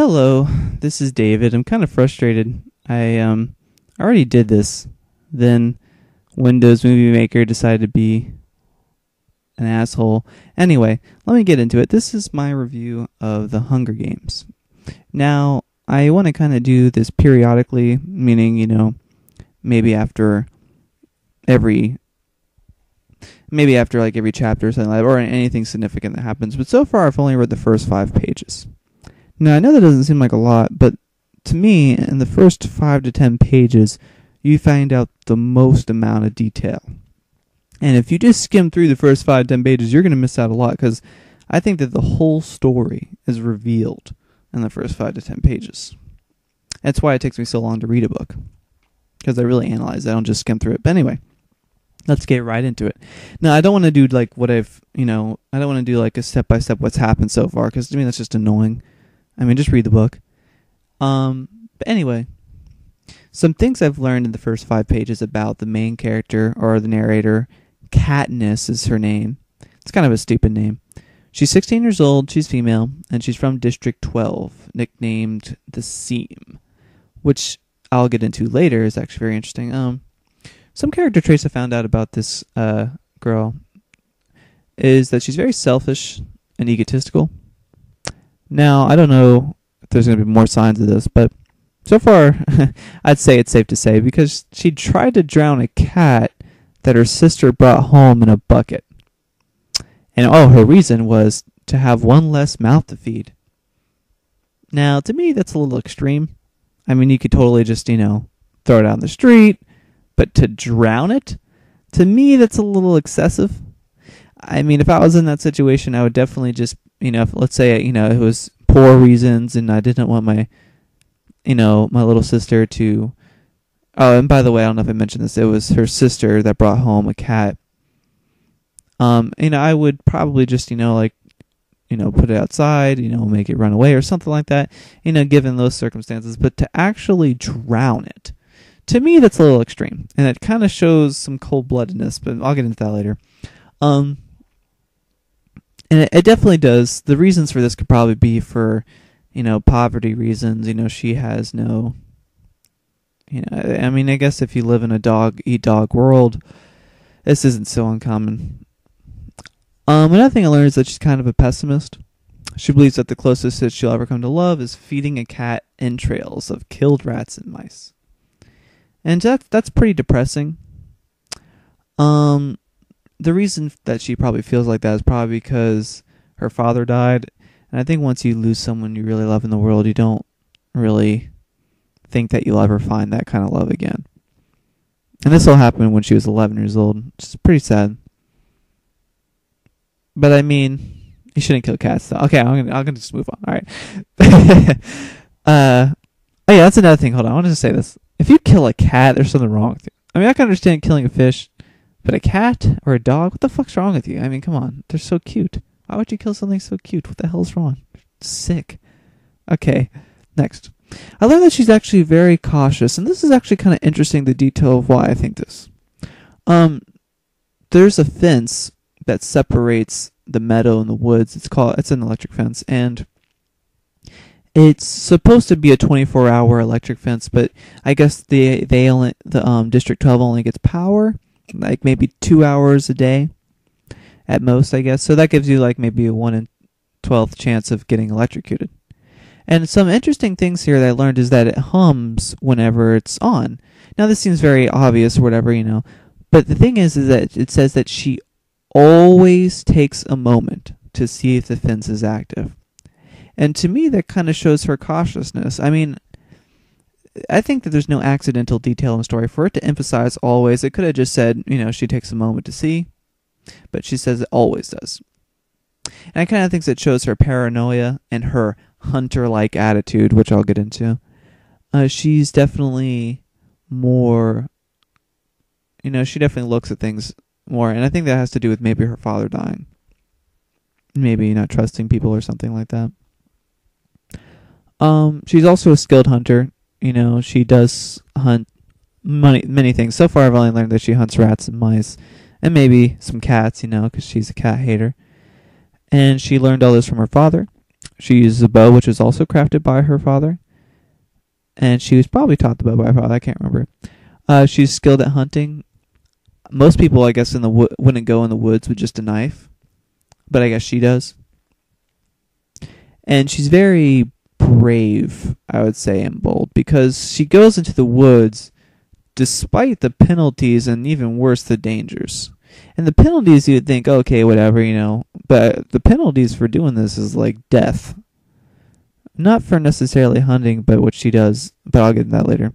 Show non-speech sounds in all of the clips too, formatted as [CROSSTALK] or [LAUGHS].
hello. This is David. I'm kind of frustrated. I um already did this. Then Windows Movie Maker decided to be an asshole. Anyway, let me get into it. This is my review of The Hunger Games. Now, I want to kind of do this periodically, meaning, you know, maybe after every maybe after like every chapter or something like that, or anything significant that happens. But so far, I've only read the first five pages. Now, I know that doesn't seem like a lot, but to me, in the first five to ten pages, you find out the most amount of detail. And if you just skim through the first five ten pages, you're going to miss out a lot because I think that the whole story is revealed in the first five to ten pages. That's why it takes me so long to read a book because I really analyze. It. I don't just skim through it. But anyway, let's get right into it. Now, I don't want to do like what I've, you know, I don't want to do like a step by step what's happened so far because to me that's just annoying. I mean, just read the book. Um, but anyway, some things I've learned in the first five pages about the main character or the narrator. Katniss is her name. It's kind of a stupid name. She's 16 years old, she's female, and she's from District 12, nicknamed the Seam, which I'll get into later is actually very interesting. Um, some character traits I found out about this uh, girl is that she's very selfish and egotistical. Now, I don't know if there's going to be more signs of this, but so far, [LAUGHS] I'd say it's safe to say because she tried to drown a cat that her sister brought home in a bucket. And oh, her reason was to have one less mouth to feed. Now, to me, that's a little extreme. I mean, you could totally just, you know, throw it out in the street, but to drown it, to me, that's a little excessive. I mean, if I was in that situation, I would definitely just you know, if, let's say you know it was poor reasons, and I didn't want my, you know, my little sister to. Oh, and by the way, I don't know if I mentioned this. It was her sister that brought home a cat. Um, know, I would probably just you know like, you know, put it outside, you know, make it run away or something like that. You know, given those circumstances, but to actually drown it, to me, that's a little extreme, and it kind of shows some cold bloodedness. But I'll get into that later. Um, and it, it definitely does. The reasons for this could probably be for, you know, poverty reasons. You know, she has no. You know, I mean, I guess if you live in a dog eat dog world, this isn't so uncommon. Um, another thing I learned is that she's kind of a pessimist. She believes that the closest that she'll ever come to love is feeding a cat entrails of killed rats and mice, and that's that's pretty depressing. Um, the reason that she probably feels like that is probably because her father died. And I think once you lose someone you really love in the world, you don't really think that you'll ever find that kind of love again. And this all happened when she was 11 years old. which is pretty sad. But I mean, you shouldn't kill cats. Though. Okay, I'm gonna, I'm gonna just move on. All right. [LAUGHS] uh, oh yeah, that's another thing. Hold on, I wanted to say this. If you kill a cat, there's something wrong with you. I mean, I can understand killing a fish. But a cat or a dog, what the fuck's wrong with you? I mean, come on. They're so cute. Why would you kill something so cute? What the hell's wrong? Sick. Okay, next. I learned that she's actually very cautious, and this is actually kind of interesting the detail of why I think this. Um, there's a fence that separates the meadow and the woods. It's called it's an electric fence, and it's supposed to be a 24 hour electric fence, but I guess the they only the um District 12 only gets power like maybe two hours a day at most, I guess. So that gives you like maybe a one in twelfth chance of getting electrocuted. And some interesting things here that I learned is that it hums whenever it's on. Now this seems very obvious or whatever, you know, but the thing is, is that it says that she always takes a moment to see if the fence is active. And to me, that kind of shows her cautiousness. I mean, I think that there's no accidental detail in the story. For it to emphasize always, it could have just said, you know, she takes a moment to see, but she says it always does. And I kind of think that shows her paranoia and her hunter like attitude, which I'll get into. Uh, she's definitely more, you know, she definitely looks at things more. And I think that has to do with maybe her father dying. Maybe not trusting people or something like that. Um, she's also a skilled hunter you know, she does hunt many many things. So far, I've only learned that she hunts rats and mice, and maybe some cats. You know, because she's a cat hater. And she learned all this from her father. She uses a bow, which was also crafted by her father. And she was probably taught the bow by her father. I can't remember. Uh, she's skilled at hunting. Most people, I guess, in the wo- wouldn't go in the woods with just a knife, but I guess she does. And she's very brave, I would say, and bold because she goes into the woods despite the penalties and even worse, the dangers. And the penalties, you'd think, okay, whatever, you know, but the penalties for doing this is like death. Not for necessarily hunting, but what she does, but I'll get into that later.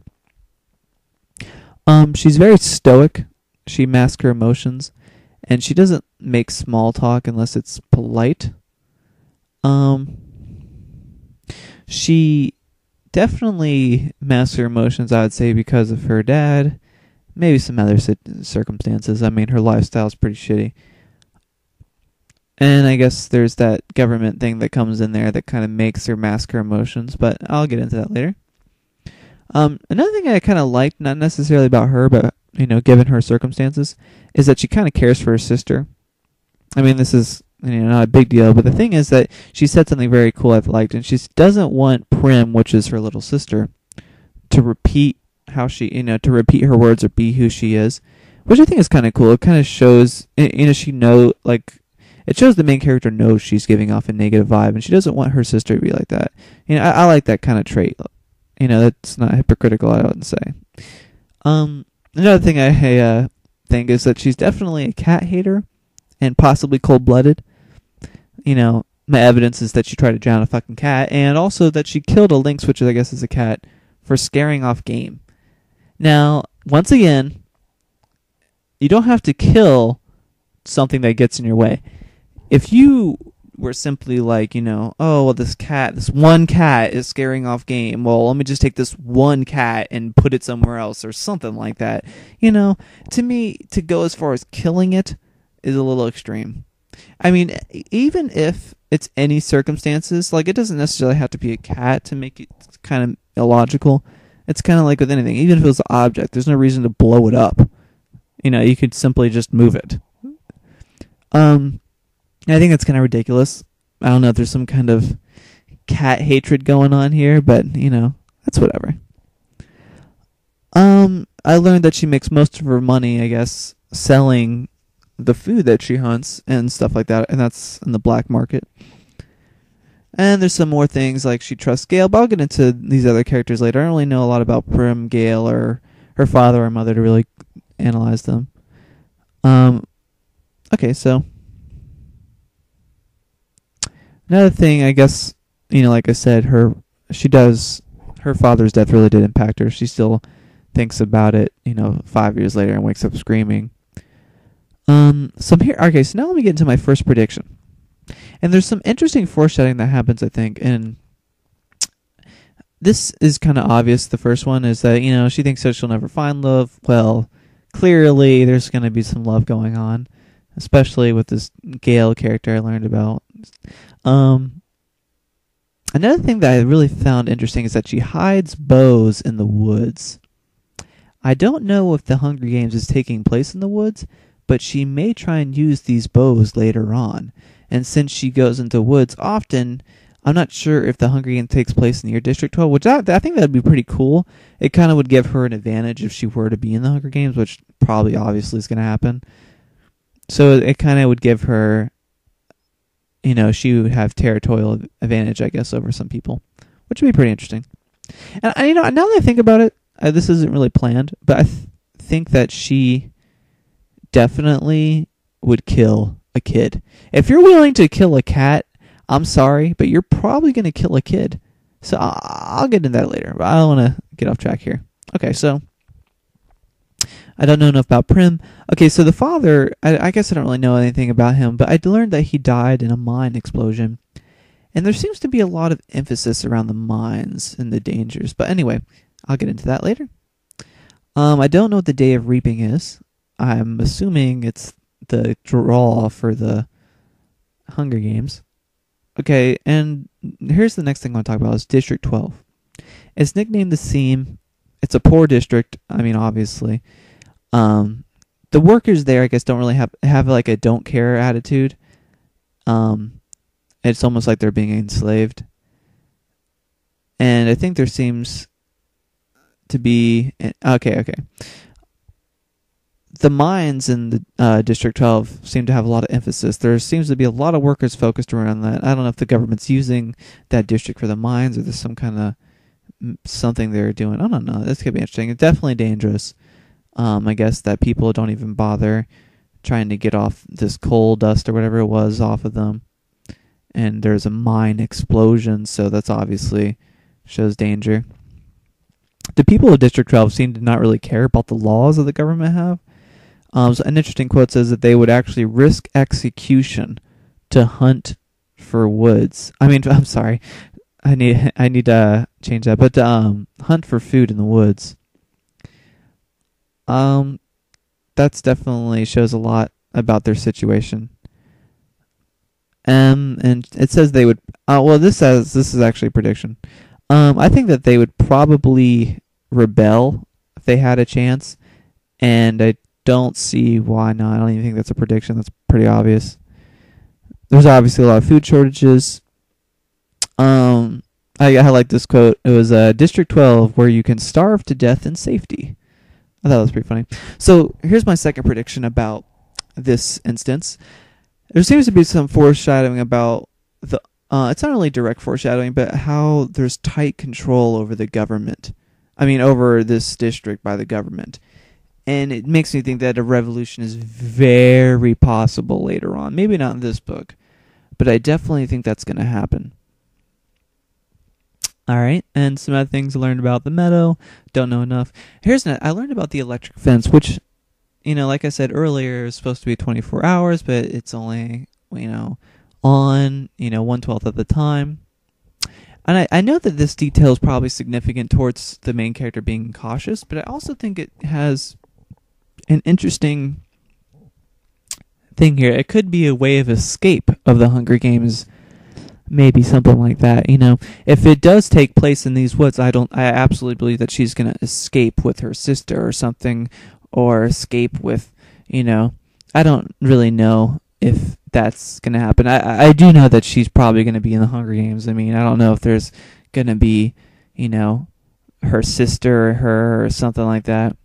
Um, she's very stoic. She masks her emotions, and she doesn't make small talk unless it's polite. Um, she definitely masks her emotions, I would say, because of her dad. Maybe some other circumstances. I mean, her lifestyle's pretty shitty. And I guess there's that government thing that comes in there that kind of makes her mask her emotions, but I'll get into that later. Um, another thing I kind of liked, not necessarily about her, but you know, given her circumstances, is that she kind of cares for her sister. I mean, this is you know not a big deal, but the thing is that she said something very cool I liked, and she doesn't want Prim, which is her little sister, to repeat how she you know to repeat her words or be who she is, which I think is kind of cool. It kind of shows you know she know like it shows the main character knows she's giving off a negative vibe, and she doesn't want her sister to be like that. You know, I, I like that kind of trait. You know, that's not hypocritical. I wouldn't say. Um, another thing I uh, think is that she's definitely a cat hater, and possibly cold blooded. You know, my evidence is that she tried to drown a fucking cat, and also that she killed a lynx, which I guess is a cat, for scaring off game. Now, once again, you don't have to kill something that gets in your way if you were simply like, you know, oh, well, this cat, this one cat is scaring off game. Well, let me just take this one cat and put it somewhere else or something like that. You know, to me, to go as far as killing it is a little extreme. I mean, even if it's any circumstances, like it doesn't necessarily have to be a cat to make it kind of illogical. It's kind of like with anything. Even if it was an object, there's no reason to blow it up. You know, you could simply just move it. Um, I think that's kind of ridiculous. I don't know if there's some kind of cat hatred going on here, but you know, that's whatever. Um, I learned that she makes most of her money, I guess, selling the food that she hunts and stuff like that, and that's in the black market. And there's some more things like she trusts Gale, but I'll get into these other characters later. I don't really know a lot about Prim, Gale, or her father or mother to really analyze them. Um, okay, so Another thing, I guess, you know, like I said, her she does her father's death really did impact her. She still thinks about it, you know, five years later and wakes up screaming. Um, so I'm here. Okay, so now let me get into my first prediction. And there's some interesting foreshadowing that happens, I think, and this is kind of obvious. The first one is that you know she thinks that she'll never find love. Well, clearly there's going to be some love going on, especially with this Gale character I learned about. Um, another thing that I really found interesting is that she hides bows in the woods. I don't know if the Hunger Games is taking place in the woods, but she may try and use these bows later on. And since she goes into woods often, I'm not sure if the Hunger Games takes place near District 12, which I, I think that would be pretty cool. It kind of would give her an advantage if she were to be in the Hunger Games, which probably obviously is going to happen. So it kind of would give her you know, she would have territorial advantage, I guess, over some people, which would be pretty interesting. And you know, now that I think about it, uh, this isn't really planned, but I th- think that she definitely would kill a kid. If you're willing to kill a cat, I'm sorry, but you're probably going to kill a kid. So I'll, get into that later, but I don't want to get off track here. Okay, so I don't know enough about Prim. Okay, so the father, I, I, guess I don't really know anything about him, but I learned that he died in a mine explosion. And there seems to be a lot of emphasis around the mines and the dangers. But anyway, I'll get into that later. Um, I don't know what the day of reaping is. I'm assuming it's the draw for the Hunger Games. Okay, and here's the next thing I want to talk about is District 12. It's nicknamed the Seam. It's a poor district. I mean, obviously. Um, the workers there, I guess, don't really have have like a don't care attitude. Um, it's almost like they're being enslaved. And I think there seems to be okay, okay. The mines in the uh, District 12 seem to have a lot of emphasis. There seems to be a lot of workers focused around that. I don't know if the government's using that district for the mines or there's some kind of something they're doing. I don't know. This could be interesting. It's definitely dangerous. Um, I guess that people don't even bother trying to get off this coal dust or whatever it was off of them. And there's a mine explosion, so that's obviously shows danger. The people of District 12 seem to not really care about the laws that the government have. Um, so an interesting quote says that they would actually risk execution to hunt for woods. I mean, [LAUGHS] I'm sorry, I need [LAUGHS] I need to change that, but um, hunt for food in the woods. Um, that's definitely shows a lot about their situation. Um, and it says they would. Uh, well, this says this is actually a prediction. Um, I think that they would probably rebel if they had a chance, and I don't see why not. I don't even think that's a prediction. That's pretty obvious. There's obviously a lot of food shortages. Um, I, I like this quote. It was uh, District 12, where you can starve to death in safety. I thought that was pretty funny. So here's my second prediction about this instance. There seems to be some foreshadowing about the uh, it's not really direct foreshadowing, but how there's tight control over the government. I mean, over this district by the government. And it makes me think that a revolution is very possible later on. Maybe not in this book, but I definitely think that's going to happen. All right, and some other things I learned about the meadow. Don't know enough. Here's an, I learned about the electric fence, which, you know, like I said earlier, is supposed to be 24 hours, but it's only, you know, on, you know, one twelfth of the time. And I, I know that this detail is probably significant towards the main character being cautious, but I also think it has an interesting thing here. It could be a way of escape of the Hunger Games, maybe something like that. You know, if it does take place in these woods, I don't. I absolutely believe that she's gonna escape with her sister or something, or escape with, you know, I don't really know if that's gonna happen. I I do know that she's probably gonna be in the Hunger Games. I mean, I don't know if there's gonna be, you know, her sister or her or something like that.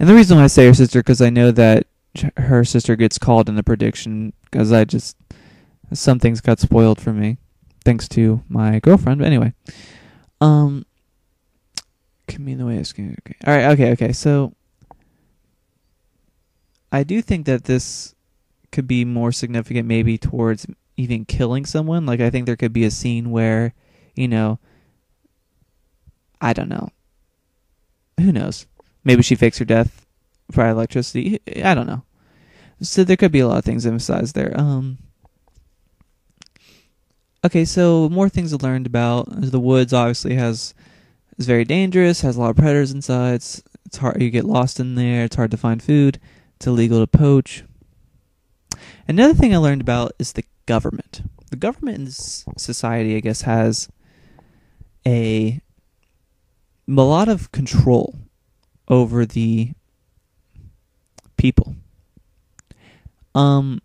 And the reason why I say her sister because I know that her sister gets called in the prediction because I just some things got spoiled for me thanks to my girlfriend. But anyway, um, come in the way it's going. Okay, all right, okay, okay. So I do think that this could be more significant maybe towards even killing someone. Like I think there could be a scene where, you know, I don't know. Who knows? Maybe she fakes her death by electricity. I don't know. So there could be a lot of things emphasized there. Um Okay, so more things I learned about the woods obviously has is very dangerous, has a lot of predators inside. It's, it's hard you get lost in there, it's hard to find food, it's illegal to poach. Another thing I learned about is the government. The government in society, I guess, has a, a lot of control over the people. Um,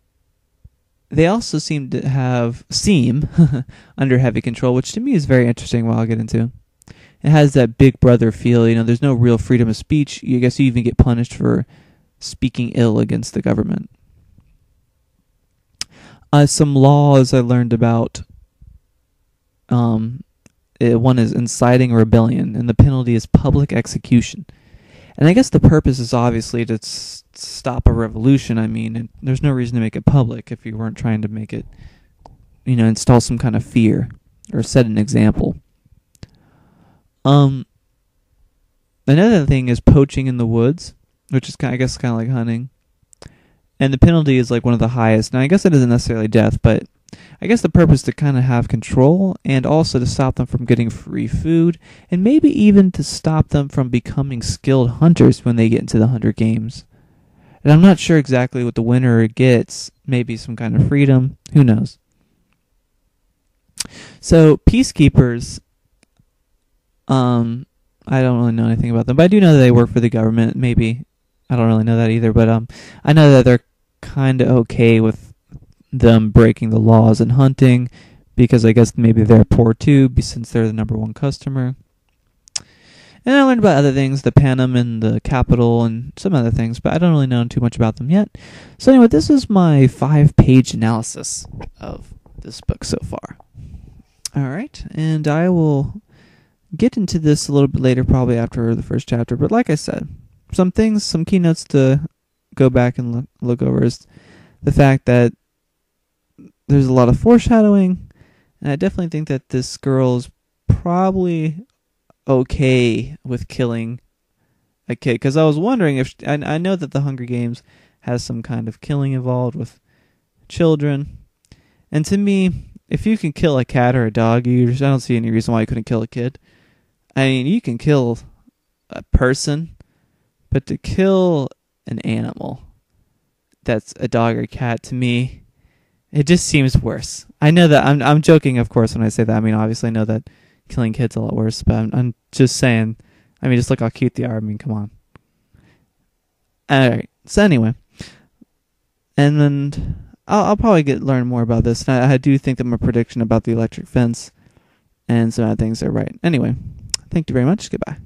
they also seem to have seem [LAUGHS] under heavy control, which to me is very interesting. What I'll get into. It has that Big Brother feel. You know, there's no real freedom of speech. I guess you even get punished for speaking ill against the government. Uh, some laws I learned about. Um, it, eh, one is inciting rebellion, and the penalty is public execution. And I guess the purpose is obviously to s- stop a revolution. I mean, there's no reason to make it public if you weren't trying to make it, you know, install some kind of fear or set an example. Um, another thing is poaching in the woods, which is kind, I guess, kind of like hunting and the penalty is like one of the highest. Now, I guess it isn't necessarily death, but I guess the purpose to kind of have control and also to stop them from getting free food and maybe even to stop them from becoming skilled hunters when they get into the hunter games. And I'm not sure exactly what the winner gets. Maybe some kind of freedom. Who knows? So peacekeepers, um, I don't really know anything about them, but I do know that they work for the government. Maybe I don't really know that either, but um, I know that they're kind of okay with them breaking the laws and hunting because I guess maybe they're poor too, since they're the number one customer. And I learned about other things, the Panem and the Capitol and some other things, but I don't really know too much about them yet. So anyway, this is my five-page analysis of this book so far. All right, and I will get into this a little bit later, probably after the first chapter. But like I said, some things, some keynotes to go back and look, look over is the fact that there's a lot of foreshadowing, and I definitely think that this girl is probably okay with killing a kid. Because I was wondering if I, I know that the Hunger Games has some kind of killing involved with children, and to me, if you can kill a cat or a dog, you I don't see any reason why you couldn't kill a kid. I mean, you can kill a person, but to kill an animal that's a dog or cat to me it just seems worse. I know that I'm I'm joking, of course, when I say that. I mean, obviously, I know that killing kids a lot worse, but I'm, I'm just saying. I mean, just look how cute they are. I mean, come on. All right. So anyway, and then I'll, I'll probably get learn more about this. And I, I do think that my prediction about the electric fence and some other things are right. Anyway, thank you very much. Goodbye.